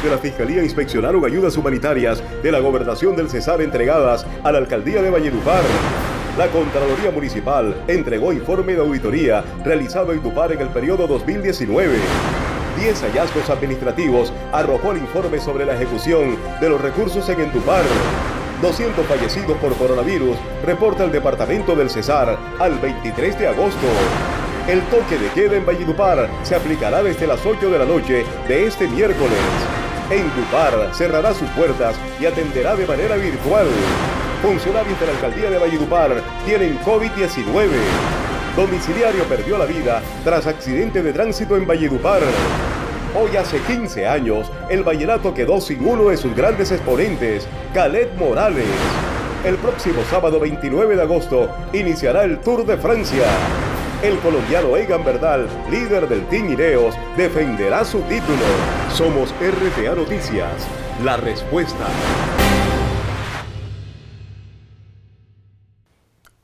funcionarios de la Fiscalía inspeccionaron ayudas humanitarias de la gobernación del Cesar entregadas a la alcaldía de Valledupar. La Contraloría Municipal entregó informe de auditoría realizado en Dupar en el periodo 2019. 10 hallazgos administrativos arrojó el informe sobre la ejecución de los recursos en Endupar. 200 fallecidos por coronavirus, reporta el departamento del Cesar al 23 de agosto. El toque de queda en Valledupar se aplicará desde las 8 de la noche de este miércoles. Endupar cerrará sus puertas y atenderá de manera virtual. Funcionarios de la alcaldía de Valledupar tienen COVID-19. Domiciliario perdió la vida tras accidente de tránsito en Valledupar. Hoy hace 15 años, el vallenato quedó sin uno de sus grandes exponentes, Calet Morales. El próximo sábado 29 de agosto iniciará el Tour de Francia. El colombiano Egan Berdal, líder del Team Ineos, defenderá su título. Somos RTA Noticias, la respuesta.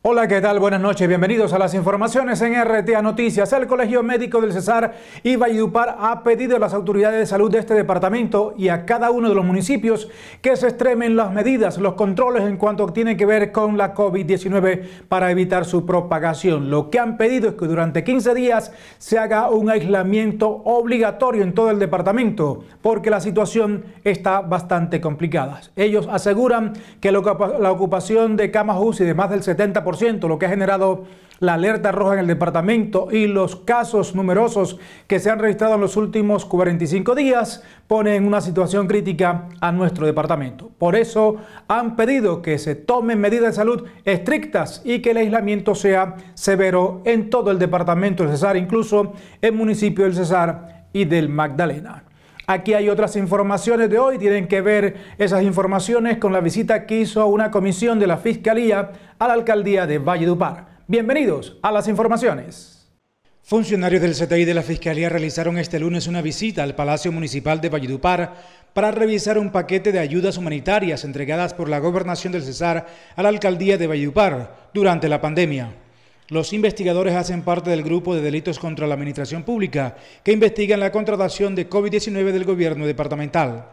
Hola, ¿qué tal? Buenas noches. Bienvenidos a las informaciones en RTA Noticias. El Colegio Médico del Cesar y Valledupar ha pedido a las autoridades de salud de este departamento y a cada uno de los municipios que se extremen las medidas, los controles en cuanto tiene que ver con la COVID-19 para evitar su propagación. Lo que han pedido es que durante 15 días se haga un aislamiento obligatorio en todo el departamento porque la situación está bastante complicada. Ellos aseguran que la ocupación de camas UCI de más del 70% lo que ha generado la alerta roja en el departamento y los casos numerosos que se han registrado en los últimos 45 días ponen en una situación crítica a nuestro departamento. Por eso han pedido que se tomen medidas de salud estrictas y que el aislamiento sea severo en todo el departamento del Cesar, incluso en municipio del Cesar y del Magdalena. Aquí hay otras informaciones de hoy, tienen que ver esas informaciones con la visita que hizo una comisión de la Fiscalía a la alcaldía de Valledupar. Bienvenidos a las informaciones. Funcionarios del CTI de la Fiscalía realizaron este lunes una visita al Palacio Municipal de Valledupar para revisar un paquete de ayudas humanitarias entregadas por la Gobernación del Cesar a la alcaldía de Valledupar durante la pandemia. Los investigadores hacen parte del grupo de delitos contra la administración pública que investigan la contratación de COVID-19 del gobierno departamental.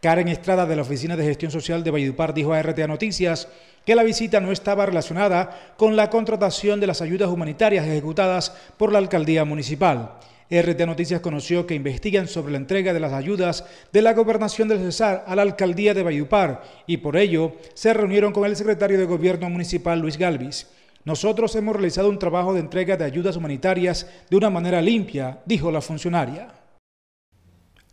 Karen Estrada de la Oficina de Gestión Social de Valledupar dijo a RTA Noticias que la visita no estaba relacionada con la contratación de las ayudas humanitarias ejecutadas por la alcaldía municipal. RTA Noticias conoció que investigan sobre la entrega de las ayudas de la gobernación del Cesar a la alcaldía de Valledupar y por ello se reunieron con el secretario de Gobierno municipal Luis Galvis. Nosotros hemos realizado un trabajo de entrega de ayudas humanitarias de una manera limpia, dijo la funcionaria.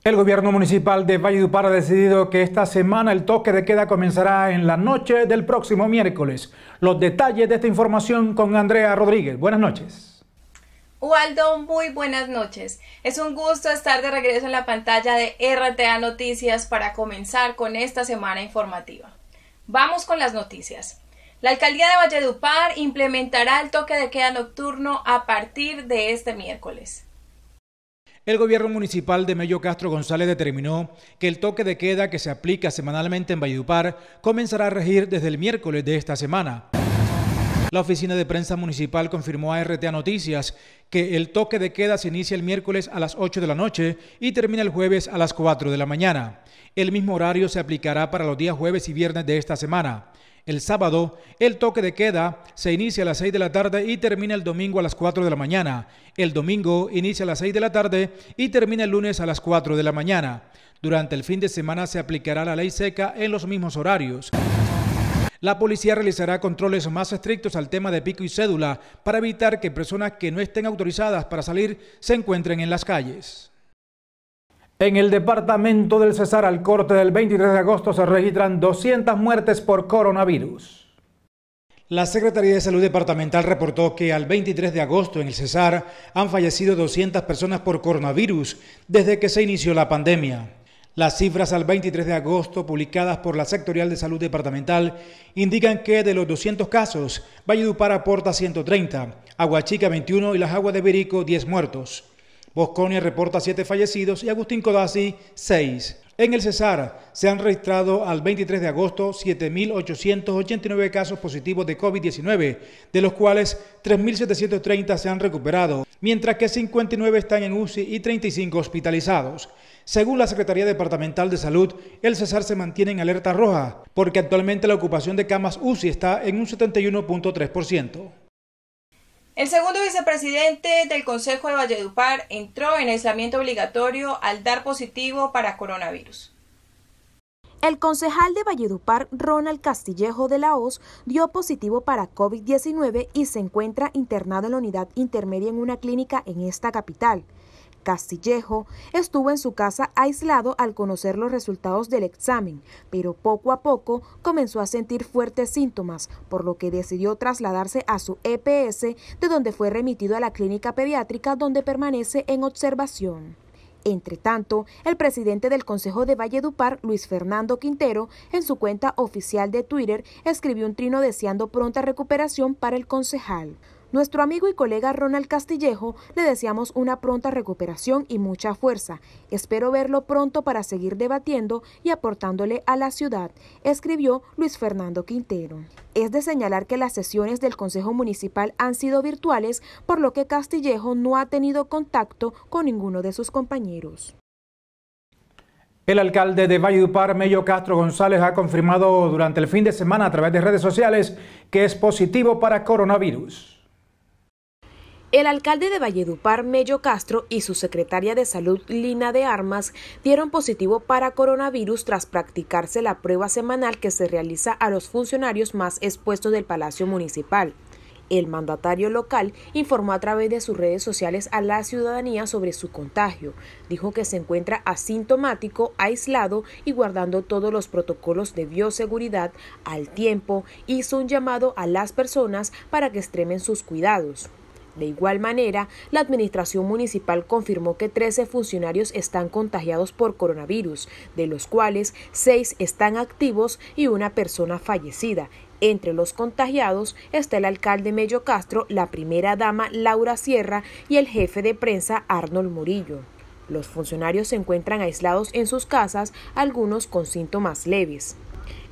El gobierno municipal de Valledupar ha decidido que esta semana el toque de queda comenzará en la noche del próximo miércoles. Los detalles de esta información con Andrea Rodríguez. Buenas noches. Waldo, muy buenas noches. Es un gusto estar de regreso en la pantalla de RTA Noticias para comenzar con esta semana informativa. Vamos con las noticias. La alcaldía de Valledupar implementará el toque de queda nocturno a partir de este miércoles. El gobierno municipal de Mello Castro González determinó que el toque de queda que se aplica semanalmente en Valledupar comenzará a regir desde el miércoles de esta semana. La oficina de prensa municipal confirmó a RTA Noticias que el toque de queda se inicia el miércoles a las 8 de la noche y termina el jueves a las 4 de la mañana. El mismo horario se aplicará para los días jueves y viernes de esta semana. El sábado, el toque de queda se inicia a las 6 de la tarde y termina el domingo a las 4 de la mañana. El domingo inicia a las 6 de la tarde y termina el lunes a las 4 de la mañana. Durante el fin de semana se aplicará la ley seca en los mismos horarios. La policía realizará controles más estrictos al tema de pico y cédula para evitar que personas que no estén autorizadas para salir se encuentren en las calles. En el departamento del Cesar al corte del 23 de agosto se registran 200 muertes por coronavirus. La Secretaría de Salud Departamental reportó que al 23 de agosto en el Cesar han fallecido 200 personas por coronavirus desde que se inició la pandemia. Las cifras al 23 de agosto publicadas por la Sectorial de Salud Departamental indican que de los 200 casos, Valledupar aporta 130, Aguachica 21 y las aguas de Berico 10 muertos. Bosconia reporta siete fallecidos y Agustín Codazzi seis. En el Cesar se han registrado al 23 de agosto 7.889 casos positivos de COVID-19, de los cuales 3.730 se han recuperado, mientras que 59 están en UCI y 35 hospitalizados. Según la Secretaría Departamental de Salud, el Cesar se mantiene en alerta roja, porque actualmente la ocupación de camas UCI está en un 71.3%. El segundo vicepresidente del Consejo de Valledupar entró en aislamiento obligatorio al dar positivo para coronavirus. El concejal de Valledupar, Ronald Castillejo de la Hoz, dio positivo para COVID-19 y se encuentra internado en la unidad intermedia en una clínica en esta capital. Castillejo estuvo en su casa aislado al conocer los resultados del examen, pero poco a poco comenzó a sentir fuertes síntomas, por lo que decidió trasladarse a su EPS, de donde fue remitido a la clínica pediátrica donde permanece en observación. Entre tanto, el presidente del Consejo de Valledupar, Luis Fernando Quintero, en su cuenta oficial de Twitter, escribió un trino deseando pronta recuperación para el concejal. Nuestro amigo y colega Ronald Castillejo le deseamos una pronta recuperación y mucha fuerza. Espero verlo pronto para seguir debatiendo y aportándole a la ciudad, escribió Luis Fernando Quintero. Es de señalar que las sesiones del Consejo Municipal han sido virtuales, por lo que Castillejo no ha tenido contacto con ninguno de sus compañeros. El alcalde de Valledupar, Mello Castro González, ha confirmado durante el fin de semana a través de redes sociales que es positivo para coronavirus. El alcalde de Valledupar, Mello Castro, y su secretaria de salud, Lina de Armas, dieron positivo para coronavirus tras practicarse la prueba semanal que se realiza a los funcionarios más expuestos del Palacio Municipal. El mandatario local informó a través de sus redes sociales a la ciudadanía sobre su contagio. Dijo que se encuentra asintomático, aislado y guardando todos los protocolos de bioseguridad al tiempo. Hizo un llamado a las personas para que extremen sus cuidados. De igual manera, la Administración Municipal confirmó que 13 funcionarios están contagiados por coronavirus, de los cuales 6 están activos y una persona fallecida. Entre los contagiados está el alcalde Mello Castro, la primera dama Laura Sierra y el jefe de prensa Arnold Murillo. Los funcionarios se encuentran aislados en sus casas, algunos con síntomas leves.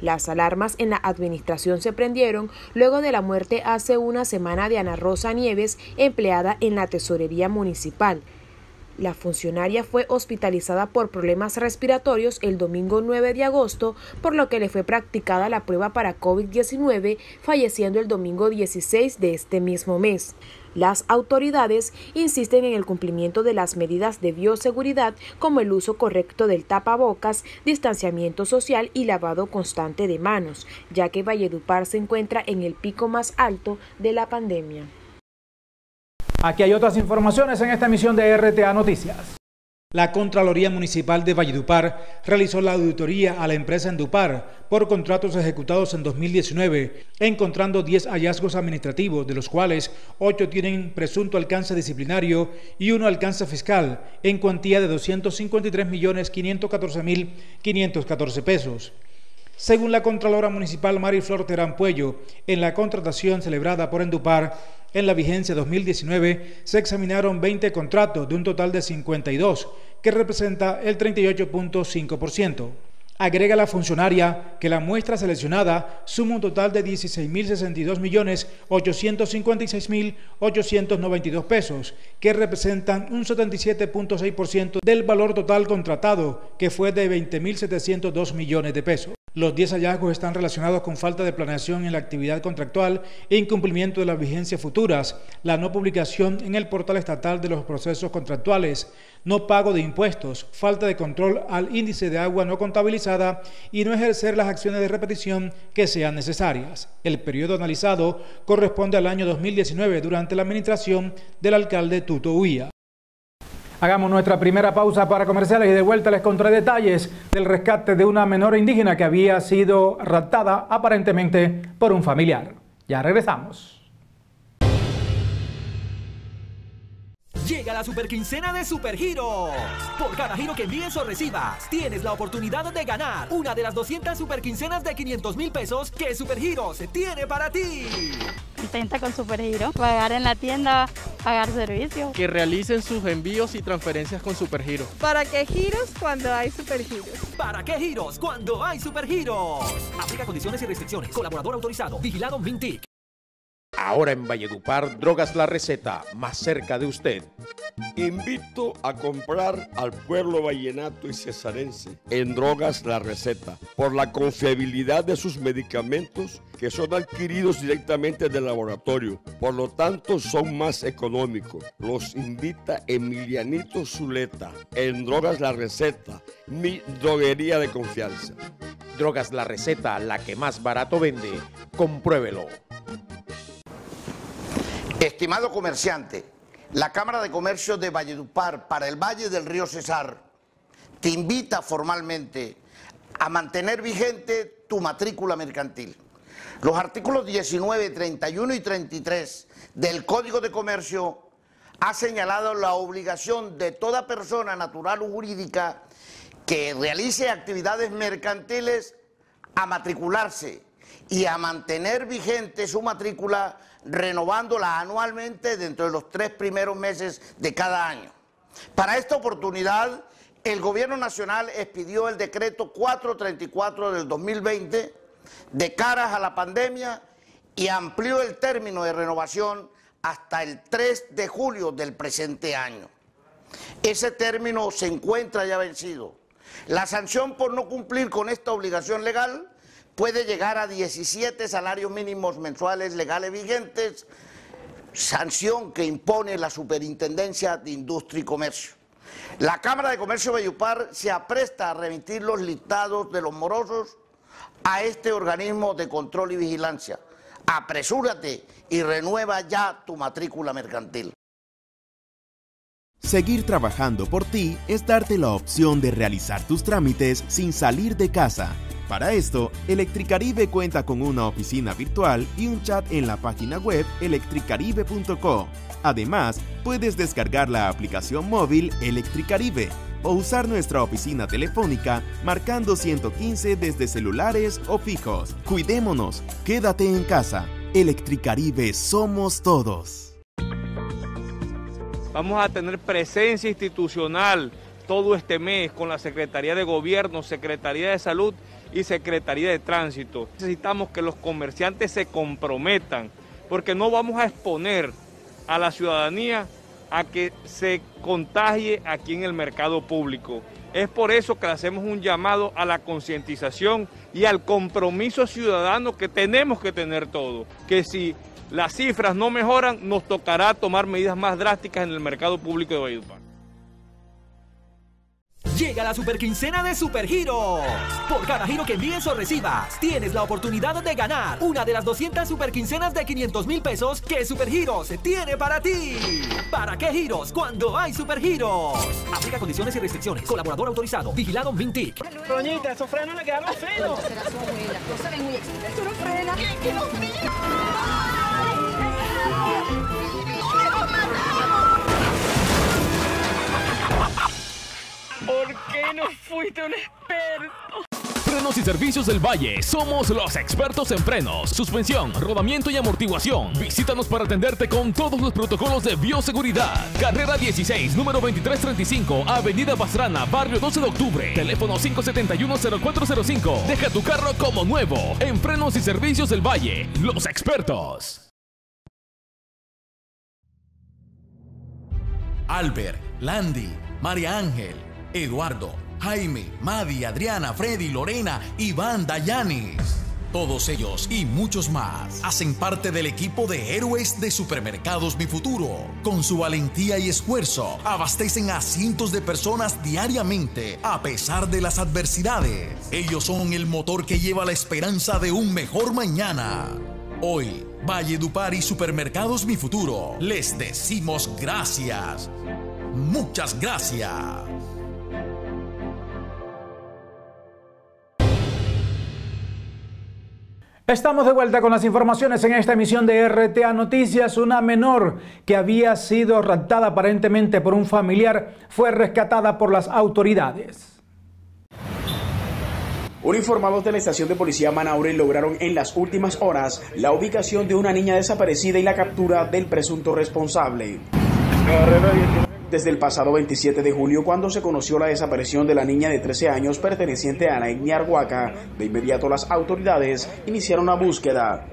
Las alarmas en la administración se prendieron luego de la muerte hace una semana de Ana Rosa Nieves, empleada en la tesorería municipal. La funcionaria fue hospitalizada por problemas respiratorios el domingo 9 de agosto, por lo que le fue practicada la prueba para COVID-19, falleciendo el domingo 16 de este mismo mes. Las autoridades insisten en el cumplimiento de las medidas de bioseguridad como el uso correcto del tapabocas, distanciamiento social y lavado constante de manos, ya que Valledupar se encuentra en el pico más alto de la pandemia. Aquí hay otras informaciones en esta emisión de RTA Noticias. La Contraloría Municipal de Valledupar realizó la auditoría a la empresa Endupar por contratos ejecutados en 2019, encontrando 10 hallazgos administrativos, de los cuales 8 tienen presunto alcance disciplinario y uno alcance fiscal, en cuantía de 253.514.514 pesos. Según la Contralora Municipal Mariflor Terán Puello, en la contratación celebrada por Endupar, en la vigencia 2019 se examinaron 20 contratos de un total de 52, que representa el 38.5%. Agrega la funcionaria que la muestra seleccionada suma un total de 16.062.856.892 pesos, que representan un 77.6% del valor total contratado, que fue de 20.702 millones de pesos. Los 10 hallazgos están relacionados con falta de planeación en la actividad contractual e incumplimiento de las vigencias futuras, la no publicación en el portal estatal de los procesos contractuales, no pago de impuestos, falta de control al índice de agua no contabilizada y no ejercer las acciones de repetición que sean necesarias. El periodo analizado corresponde al año 2019 durante la administración del alcalde Tuto Huía. Hagamos nuestra primera pausa para comerciales y de vuelta les contaré detalles del rescate de una menor indígena que había sido raptada aparentemente por un familiar. Ya regresamos. Llega la super quincena de Supergiros. Por cada giro que envíes o recibas, tienes la oportunidad de ganar una de las 200 super quincenas de 500 mil pesos que Supergiros tiene para ti. Intenta con Supergiro, pagar en la tienda, pagar servicios. Que realicen sus envíos y transferencias con Supergiro. ¿Para qué giros cuando hay Supergiros? ¿Para qué giros cuando hay Supergiros? Aplica condiciones y restricciones. Colaborador autorizado. Vigilado Mintic. Ahora en Valledupar, Drogas La Receta, más cerca de usted. Invito a comprar al pueblo vallenato y cesarense en Drogas La Receta por la confiabilidad de sus medicamentos que son adquiridos directamente del laboratorio. Por lo tanto, son más económicos. Los invita Emilianito Zuleta en Drogas La Receta, mi droguería de confianza. Drogas La Receta, la que más barato vende. Compruébelo. Estimado comerciante, la Cámara de Comercio de Valledupar para el Valle del Río Cesar te invita formalmente a mantener vigente tu matrícula mercantil. Los artículos 19, 31 y 33 del Código de Comercio ha señalado la obligación de toda persona natural o jurídica que realice actividades mercantiles a matricularse y a mantener vigente su matrícula renovándola anualmente dentro de los tres primeros meses de cada año. Para esta oportunidad, el Gobierno Nacional expidió el decreto 434 del 2020 de caras a la pandemia y amplió el término de renovación hasta el 3 de julio del presente año. Ese término se encuentra ya vencido. La sanción por no cumplir con esta obligación legal puede llegar a 17 salarios mínimos mensuales legales vigentes, sanción que impone la Superintendencia de Industria y Comercio. La Cámara de Comercio de Bayupar se apresta a remitir los listados de los morosos a este organismo de control y vigilancia. Apresúrate y renueva ya tu matrícula mercantil. Seguir trabajando por ti es darte la opción de realizar tus trámites sin salir de casa para esto, Electricaribe cuenta con una oficina virtual y un chat en la página web electricaribe.co. Además, puedes descargar la aplicación móvil Electricaribe o usar nuestra oficina telefónica marcando 115 desde celulares o fijos. Cuidémonos, quédate en casa. Electricaribe somos todos. Vamos a tener presencia institucional todo este mes con la Secretaría de Gobierno, Secretaría de Salud y Secretaría de Tránsito. Necesitamos que los comerciantes se comprometan, porque no vamos a exponer a la ciudadanía a que se contagie aquí en el mercado público. Es por eso que hacemos un llamado a la concientización y al compromiso ciudadano que tenemos que tener todo, que si las cifras no mejoran, nos tocará tomar medidas más drásticas en el mercado público de Valledupar. Llega la super quincena de Supergiros. Por cada giro que envíes o recibas, tienes la oportunidad de ganar una de las 200 super quincenas de 500 mil pesos que Supergiros tiene para ti. ¿Para qué giros cuando hay Supergiros? Aplica condiciones y restricciones. Colaborador autorizado. Vigilado Mintic. Doñita, esos frenos le quedaron feos. Será su abuela. No se ven muy Esto no frena. ¿Qué, no frena? ¿Por qué no fuiste un experto? Frenos y Servicios del Valle. Somos los expertos en frenos, suspensión, rodamiento y amortiguación. Visítanos para atenderte con todos los protocolos de bioseguridad. Carrera 16, número 2335, Avenida Pastrana, Barrio 12 de Octubre. Teléfono 571-0405. Deja tu carro como nuevo. En Frenos y Servicios del Valle. Los expertos. Albert, Landy, María Ángel. Eduardo, Jaime, Madi, Adriana, Freddy, Lorena, Iván, Dayanis. Todos ellos y muchos más hacen parte del equipo de héroes de Supermercados Mi Futuro. Con su valentía y esfuerzo, abastecen a cientos de personas diariamente a pesar de las adversidades. Ellos son el motor que lleva la esperanza de un mejor mañana. Hoy, Valle Dupar y Supermercados Mi Futuro les decimos gracias. Muchas gracias. Estamos de vuelta con las informaciones en esta emisión de RTA Noticias. Una menor que había sido raptada aparentemente por un familiar fue rescatada por las autoridades. Uniformados de la estación de policía Manaure lograron en las últimas horas la ubicación de una niña desaparecida y la captura del presunto responsable desde el pasado 27 de julio cuando se conoció la desaparición de la niña de 13 años perteneciente a la etnia De inmediato las autoridades iniciaron una búsqueda.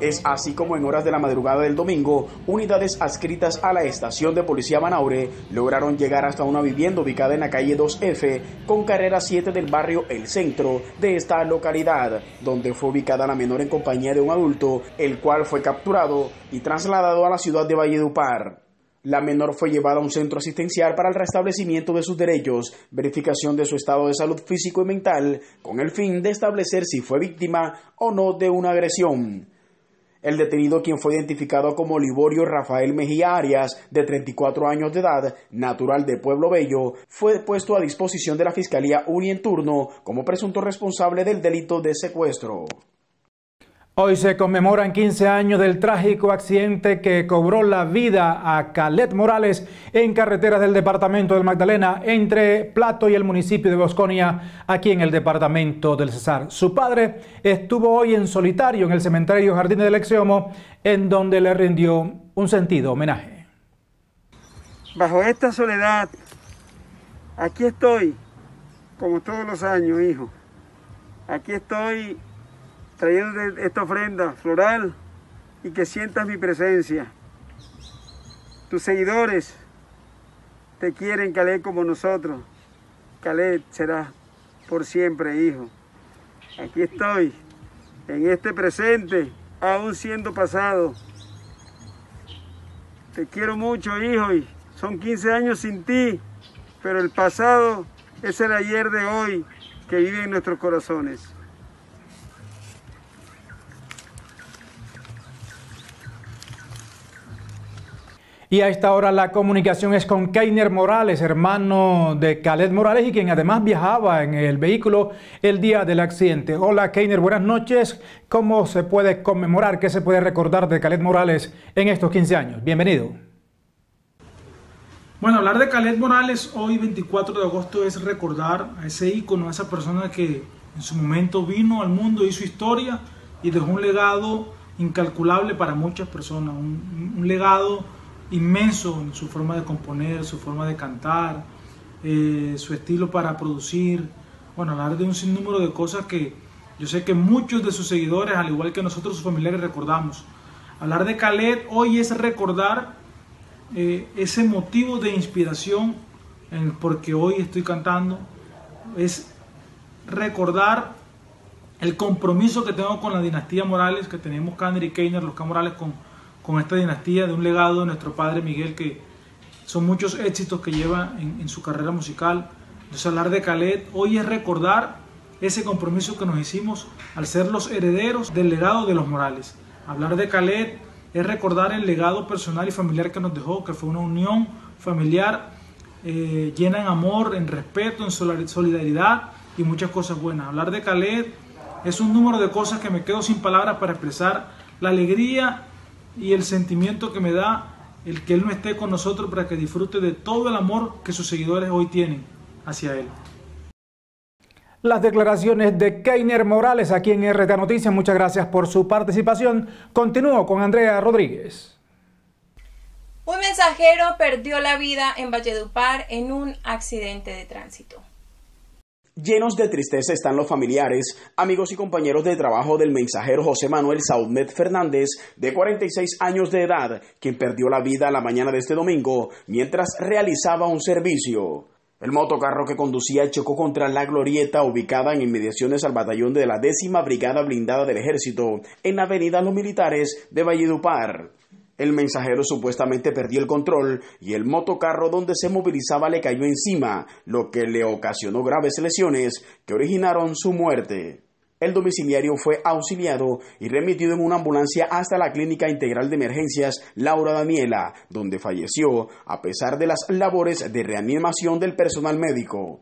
Es así como en horas de la madrugada del domingo, unidades adscritas a la estación de policía Manaure lograron llegar hasta una vivienda ubicada en la calle 2F con carrera 7 del barrio El Centro de esta localidad, donde fue ubicada la menor en compañía de un adulto, el cual fue capturado y trasladado a la ciudad de Valledupar. La menor fue llevada a un centro asistencial para el restablecimiento de sus derechos, verificación de su estado de salud físico y mental, con el fin de establecer si fue víctima o no de una agresión. El detenido, quien fue identificado como Liborio Rafael Mejía Arias, de 34 años de edad, natural de Pueblo Bello, fue puesto a disposición de la Fiscalía Uni en turno como presunto responsable del delito de secuestro. Hoy se conmemoran 15 años del trágico accidente que cobró la vida a Calet Morales en carreteras del departamento del Magdalena entre Plato y el municipio de Bosconia, aquí en el departamento del Cesar. Su padre estuvo hoy en solitario en el cementerio Jardines del Exiomo, en donde le rindió un sentido homenaje. Bajo esta soledad, aquí estoy, como todos los años, hijo. Aquí estoy trayendo esta ofrenda floral y que sientas mi presencia. Tus seguidores te quieren, Caleb, como nosotros. Caleb será por siempre, hijo. Aquí estoy, en este presente, aún siendo pasado. Te quiero mucho, hijo, y son 15 años sin ti, pero el pasado es el ayer de hoy que vive en nuestros corazones. Y a esta hora la comunicación es con Keiner Morales, hermano de Khaled Morales y quien además viajaba en el vehículo el día del accidente. Hola Keiner, buenas noches. ¿Cómo se puede conmemorar, qué se puede recordar de Khaled Morales en estos 15 años? Bienvenido. Bueno, hablar de Khaled Morales hoy 24 de agosto es recordar a ese ícono, a esa persona que en su momento vino al mundo, hizo historia y dejó un legado incalculable para muchas personas, un, un legado inmenso en su forma de componer, su forma de cantar, eh, su estilo para producir, bueno, hablar de un sinnúmero de cosas que yo sé que muchos de sus seguidores, al igual que nosotros, sus familiares, recordamos. Hablar de Khaled hoy es recordar eh, ese motivo de inspiración en porque hoy estoy cantando, es recordar el compromiso que tengo con la dinastía Morales, que tenemos Kander y Keiner, los K. Morales, con, con esta dinastía, de un legado de nuestro padre Miguel, que son muchos éxitos que lleva en, su carrera musical. Entonces hablar de Khaled hoy es recordar ese compromiso que nos hicimos al ser los herederos del legado de los Morales. Hablar de Khaled es recordar el legado personal y familiar que nos dejó, que fue una unión familiar eh, llena en amor, en respeto, en solidaridad y muchas cosas buenas. Hablar de Khaled es un número de cosas que me quedo sin palabras para expresar la alegría y el sentimiento que me da el que Él no esté con nosotros para que disfrute de todo el amor que sus seguidores hoy tienen hacia Él. Las declaraciones de Keiner Morales aquí en RTA Noticias. Muchas gracias por su participación. Continúo con Andrea Rodríguez. Un mensajero perdió la vida en Valledupar en un accidente de tránsito. Llenos de tristeza están los familiares, amigos y compañeros de trabajo del mensajero José Manuel Saudmet Fernández, de 46 años de edad, quien perdió la vida la mañana de este domingo mientras realizaba un servicio. El motocarro que conducía chocó contra la glorieta ubicada en inmediaciones al batallón de la décima brigada blindada del ejército en la avenida Los Militares de Valledupar. El mensajero supuestamente perdió el control y el motocarro donde se movilizaba le cayó encima, lo que le ocasionó graves lesiones que originaron su muerte. El domiciliario fue auxiliado y remitido en una ambulancia hasta la Clínica Integral de Emergencias Laura Daniela, donde falleció a pesar de las labores de reanimación del personal médico.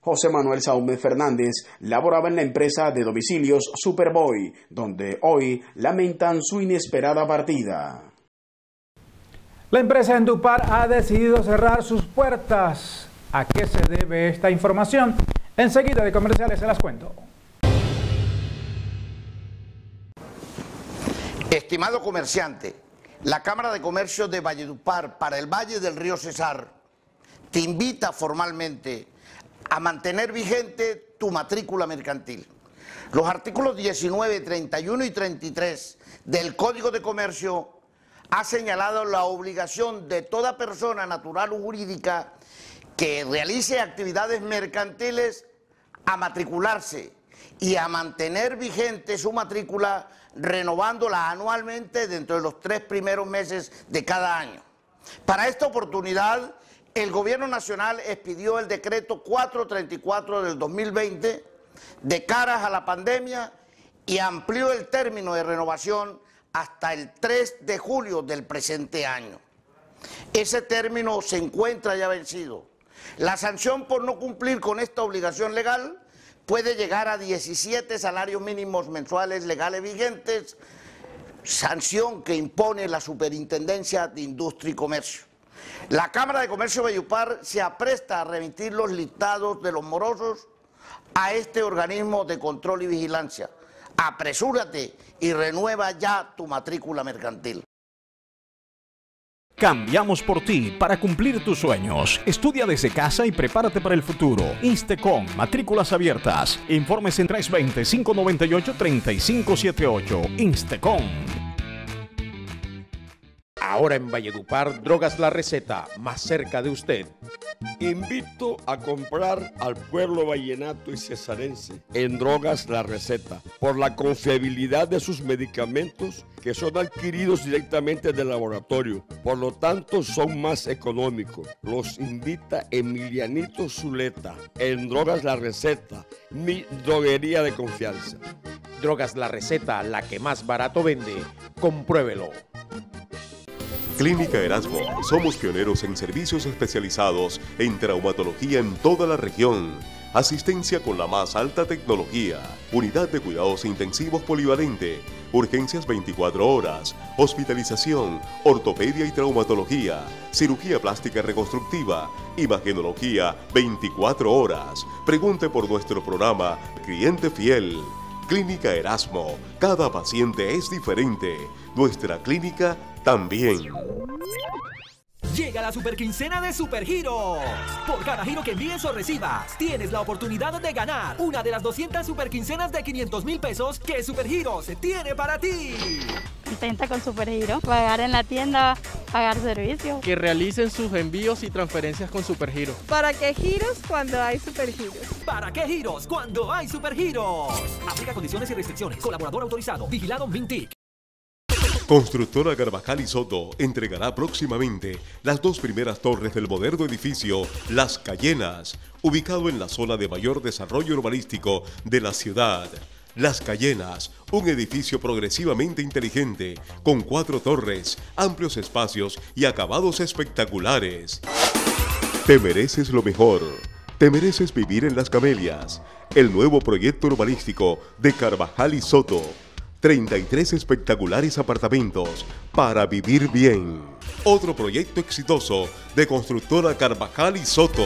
José Manuel Saumed Fernández laboraba en la empresa de domicilios Superboy, donde hoy lamentan su inesperada partida. La empresa Endupar ha decidido cerrar sus puertas. ¿A qué se debe esta información? Enseguida de comerciales se las cuento. Estimado comerciante, la Cámara de Comercio de Valledupar para el Valle del Río Cesar te invita formalmente a mantener vigente tu matrícula mercantil. Los artículos 19, 31 y 33 del Código de Comercio ha señalado la obligación de toda persona natural o jurídica que realice actividades mercantiles a matricularse y a mantener vigente su matrícula renovándola anualmente dentro de los tres primeros meses de cada año. Para esta oportunidad, el Gobierno Nacional expidió el decreto 434 del 2020 de caras a la pandemia y amplió el término de renovación hasta el 3 de julio del presente año. Ese término se encuentra ya vencido. La sanción por no cumplir con esta obligación legal puede llegar a 17 salarios mínimos mensuales legales vigentes, sanción que impone la Superintendencia de Industria y Comercio. La Cámara de Comercio de Bayupar se apresta a remitir los listados de los morosos a este organismo de control y vigilancia. Apresúrate y renueva ya tu matrícula mercantil. Cambiamos por ti para cumplir tus sueños. Estudia desde casa y prepárate para el futuro. Instacom, matrículas abiertas. Informes en 320-598-3578. Instacom. Ahora en Valledupar, Drogas La Receta, más cerca de usted. Invito a comprar al pueblo vallenato y cesarense en Drogas La Receta por la confiabilidad de sus medicamentos que son adquiridos directamente del laboratorio. Por lo tanto, son más económicos. Los invita Emilianito Zuleta en Drogas La Receta, mi droguería de confianza. Drogas La Receta, la que más barato vende. Compruébelo. Clínica Erasmo. Somos pioneros en servicios especializados en traumatología en toda la región. Asistencia con la más alta tecnología. Unidad de cuidados intensivos polivalente. Urgencias 24 horas. Hospitalización. Ortopedia y traumatología. Cirugía plástica reconstructiva. Imagenología 24 horas. Pregunte por nuestro programa Cliente Fiel. Clínica Erasmo. Cada paciente es diferente. Nuestra clínica también. Llega la super quincena de Supergiros. Por cada giro que envíes o recibas, tienes la oportunidad de ganar una de las 200 super quincenas de 500 mil pesos que Supergiros tiene para ti. Intenta con Supergiro, pagar en la tienda, pagar servicios. Que realicen sus envíos y transferencias con Supergiro. ¿Para qué giros cuando hay Supergiros? ¿Para qué giros cuando hay Supergiros? Aplica condiciones y restricciones. Colaborador autorizado. Vigilado Mintic. Constructora Carvajal y Soto entregará próximamente las dos primeras torres del moderno edificio Las Cayenas, ubicado en la zona de mayor desarrollo urbanístico de la ciudad. Las Cayenas, un edificio progresivamente inteligente, con cuatro torres, amplios espacios y acabados espectaculares. Te mereces lo mejor. Te mereces vivir en Las Camelias, el nuevo proyecto urbanístico de Carvajal y Soto 33 espectaculares apartamentos para vivir bien. Otro proyecto exitoso de constructora Carvajal y Soto.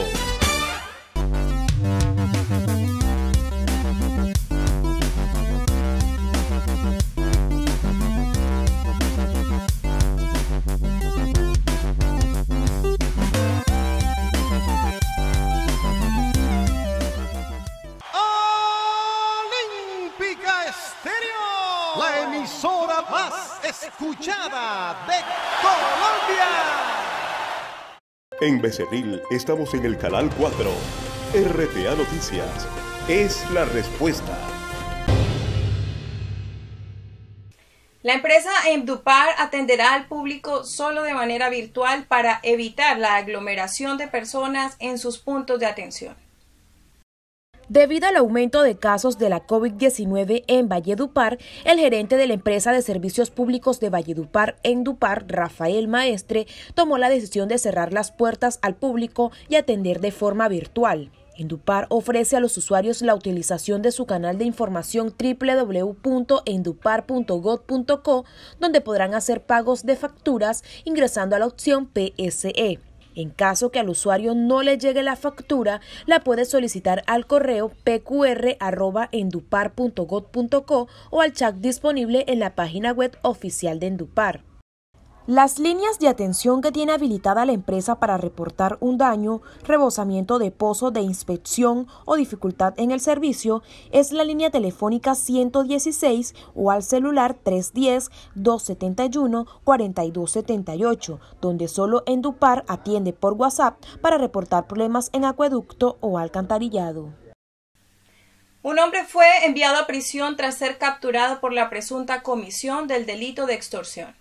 Becerril estamos en el canal 4. RTA Noticias. Es la respuesta. La empresa Emdupar atenderá al público solo de manera virtual para evitar la aglomeración de personas en sus puntos de atención. Debido al aumento de casos de la COVID-19 en Valledupar, el gerente de la empresa de servicios públicos de Valledupar, Endupar, Rafael Maestre, tomó la decisión de cerrar las puertas al público y atender de forma virtual. Endupar ofrece a los usuarios la utilización de su canal de información www.endupar.gov.co, donde podrán hacer pagos de facturas ingresando a la opción PSE. En caso que al usuario no le llegue la factura, la puede solicitar al correo pqr.endupar.gov.co o al chat disponible en la página web oficial de Endupar. Las líneas de atención que tiene habilitada la empresa para reportar un daño, rebosamiento de pozo de inspección o dificultad en el servicio es la línea telefónica 116 o al celular 310-271-4278, donde solo Endupar atiende por WhatsApp para reportar problemas en acueducto o alcantarillado. Un hombre fue enviado a prisión tras ser capturado por la presunta comisión del delito de extorsión.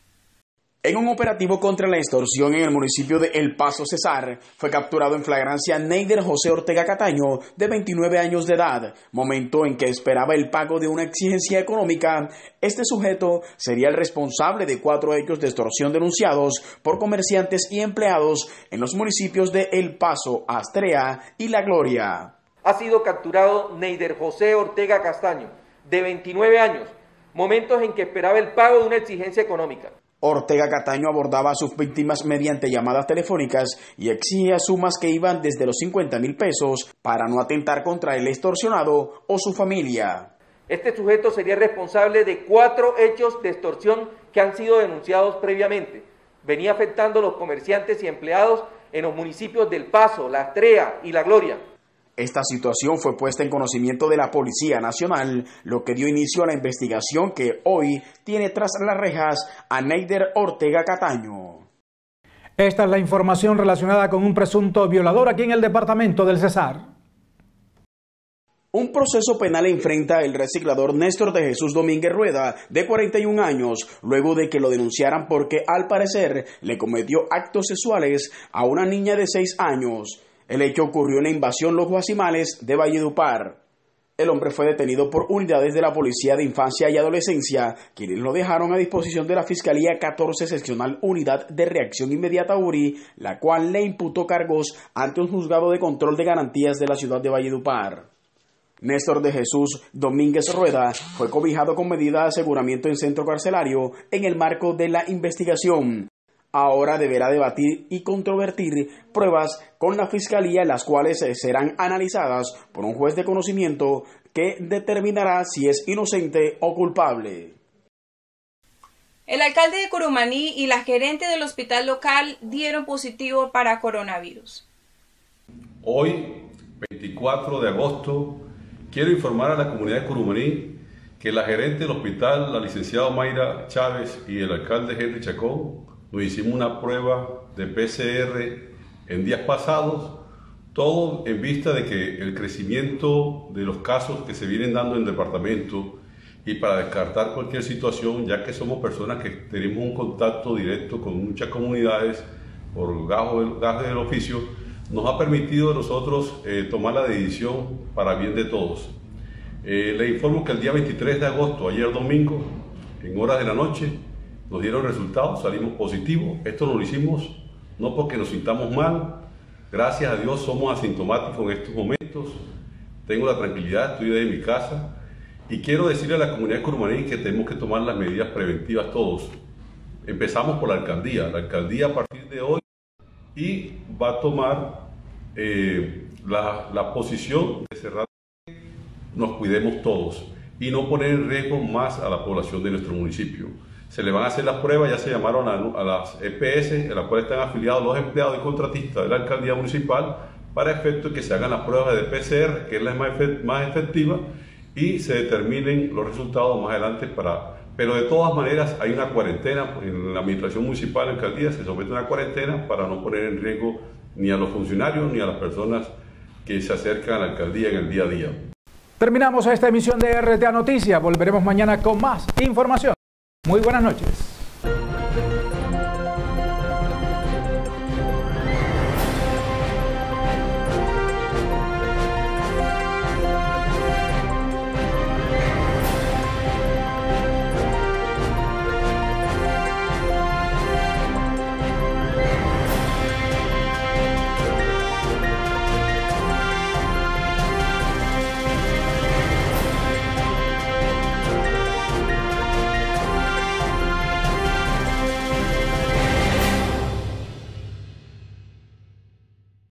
En un operativo contra la extorsión en el municipio de El Paso Cesar, fue capturado en flagrancia Neider José Ortega Cataño, de 29 años de edad, momento en que esperaba el pago de una exigencia económica. Este sujeto sería el responsable de cuatro hechos de extorsión denunciados por comerciantes y empleados en los municipios de El Paso, Astrea y La Gloria. Ha sido capturado Neider José Ortega Castaño, de 29 años, momentos en que esperaba el pago de una exigencia económica. Ortega Cataño abordaba a sus víctimas mediante llamadas telefónicas y exigía sumas que iban desde los 50 mil pesos para no atentar contra el extorsionado o su familia. Este sujeto sería responsable de cuatro hechos de extorsión que han sido denunciados previamente. Venía afectando a los comerciantes y empleados en los municipios del Paso, La Estrella y La Gloria. Esta situación fue puesta en conocimiento de la Policía Nacional, lo que dio inicio a la investigación que hoy tiene tras las rejas a Neider Ortega Cataño. Esta es la información relacionada con un presunto violador aquí en el departamento del Cesar. Un proceso penal enfrenta el reciclador Néstor de Jesús Domínguez Rueda, de 41 años, luego de que lo denunciaran porque al parecer le cometió actos sexuales a una niña de 6 años. El hecho ocurrió en la invasión Los Guasimales de Valledupar. El hombre fue detenido por unidades de la Policía de Infancia y Adolescencia, quienes lo dejaron a disposición de la Fiscalía 14 Seccional Unidad de Reacción Inmediata URI, la cual le imputó cargos ante un juzgado de control de garantías de la ciudad de Valledupar. Néstor de Jesús Domínguez Rueda fue cobijado con medida de aseguramiento en centro carcelario en el marco de la investigación ahora deberá debatir y controvertir pruebas con la Fiscalía, las cuales serán analizadas por un juez de conocimiento que determinará si es inocente o culpable. El alcalde de Curumaní y la gerente del hospital local dieron positivo para coronavirus. Hoy, 24 de agosto, quiero informar a la comunidad de Curumaní que la gerente del hospital, la licenciada Mayra Chávez y el alcalde Henry Chacón nos hicimos una prueba de PCR en días pasados, todo en vista de que el crecimiento de los casos que se vienen dando en el departamento y para descartar cualquier situación, ya que somos personas que tenemos un contacto directo con muchas comunidades por gas del oficio, nos ha permitido a nosotros eh, tomar la decisión para bien de todos. Eh, le informo que el día 23 de agosto, ayer domingo, en horas de la noche, nos dieron resultados, salimos positivos. Esto no lo hicimos no porque nos sintamos mal, gracias a Dios somos asintomáticos en estos momentos, tengo la tranquilidad, estoy de mi casa. Y quiero decirle a la comunidad de Curumaní que tenemos que tomar las medidas preventivas todos. Empezamos por la alcaldía, la alcaldía a partir de hoy y va a tomar eh, la, la posición de cerrar nos cuidemos todos y no poner en riesgo más a la población de nuestro municipio se le van a hacer las pruebas, ya se llamaron a, las EPS, en las cuales están afiliados los empleados y contratistas de la alcaldía municipal, para efecto que se hagan las pruebas de PCR, que es la más, más efectiva, y se determinen los resultados más adelante para... Pero de todas maneras hay una cuarentena, en la administración municipal, la alcaldía, se somete a una cuarentena para no poner en riesgo ni a los funcionarios ni a las personas que se acercan a la alcaldía en el día a día. Terminamos esta emisión de RTA Noticias. Volveremos mañana con más información. Muy buenas noches.